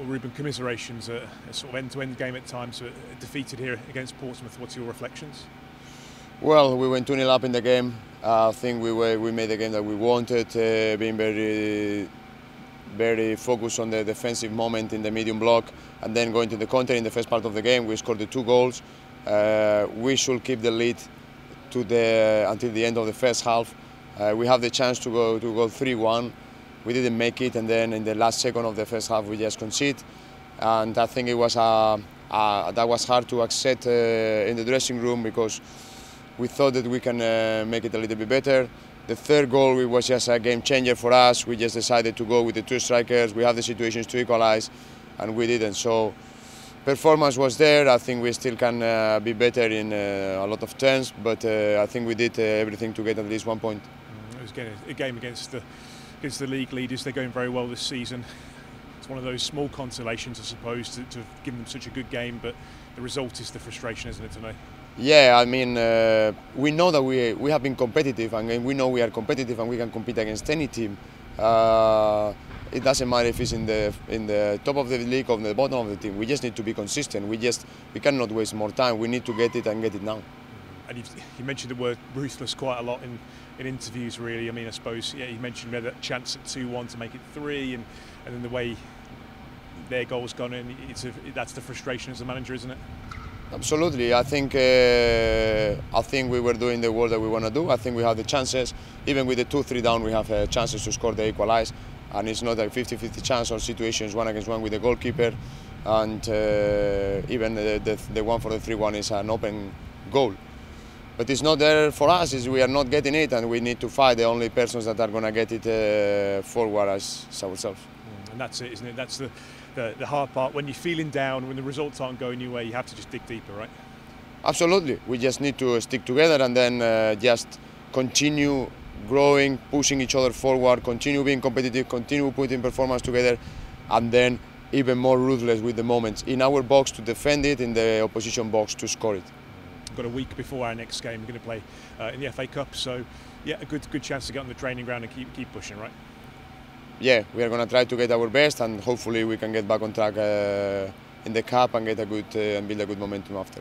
Well, Ruben, commiserations, a, a sort of end-to-end game at times, uh, defeated here against Portsmouth. What's your reflections? Well, we went 2 0 up in the game. Uh, I think we were, we made the game that we wanted, uh, being very very focused on the defensive moment in the medium block, and then going to the counter in the first part of the game. We scored the two goals. Uh, we should keep the lead to the until the end of the first half. Uh, we have the chance to go to go 3-1. We didn't make it, and then in the last second of the first half, we just concede. And I think it was a, a that was hard to accept uh, in the dressing room because we thought that we can uh, make it a little bit better. The third goal was just a game changer for us. We just decided to go with the two strikers. We have the situations to equalize, and we didn't. So performance was there. I think we still can uh, be better in uh, a lot of terms, but uh, I think we did uh, everything to get at least one point. Mm, it was a game against the against the league leaders. They're going very well this season. It's one of those small consolations, I suppose, to, to give them such a good game, but the result is the frustration, isn't it, tonight? Yeah, I mean, uh, we know that we, we have been competitive and we know we are competitive and we can compete against any team. Uh, it doesn't matter if it's in the in the top of the league or in the bottom of the team. We just need to be consistent. We just we cannot waste more time. We need to get it and get it now. And you mentioned the word ruthless quite a lot in, in interviews. Really, I mean, I suppose yeah, you mentioned that chance at two-one to make it three, and and then the way their goals gone in, it's a, that's the frustration as a manager, isn't it? Absolutely. I think uh, I think we were doing the work that we want to do. I think we have the chances. Even with the two-three down, we have uh, chances to score the equalize, and it's not a 50-50 chance or situations one against one with the goalkeeper, and uh, even the, the, the one for the three-one is an open goal. But it's not there for us. Is we are not getting it, and we need to fight. The only persons that are going to get it uh, forward is ourselves. Mm, and that's it, isn't it? That's the the, the hard part. When you're feeling down, when the results aren't going your way, you have to just dig deeper, right? Absolutely. We just need to stick together and then uh, just continue growing, pushing each other forward, continue being competitive, continue putting performance together, and then even more ruthless with the moments in our box to defend it, in the opposition box to score it. Got a week before our next game. We're going to play uh, in the FA Cup, so yeah, a good good chance to get on the training ground and keep keep pushing, right? yeah, we are going to try to get our best and hopefully we can get back on track uh, in the cup and get a good uh, and build a good momentum after.